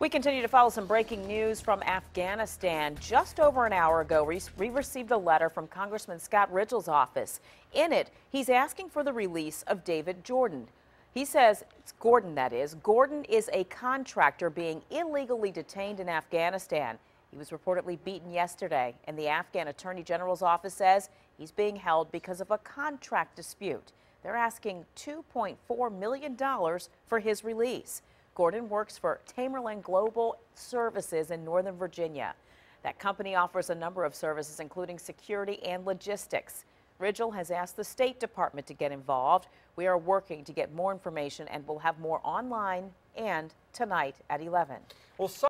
We continue to follow some breaking news from Afghanistan. Just over an hour ago, we received a letter from Congressman Scott Rigell's office. In it, he's asking for the release of David Jordan. He says, it's Gordon that is, Gordon is a contractor being illegally detained in Afghanistan. He was reportedly beaten yesterday, and the Afghan Attorney General's office says he's being held because of a contract dispute. They're asking $2.4 million for his release. Gordon works for Tamerlane Global Services in Northern Virginia. That company offers a number of services, including security and logistics. Rigell has asked the State Department to get involved. We are working to get more information and we'll have more online and tonight at 11. Well,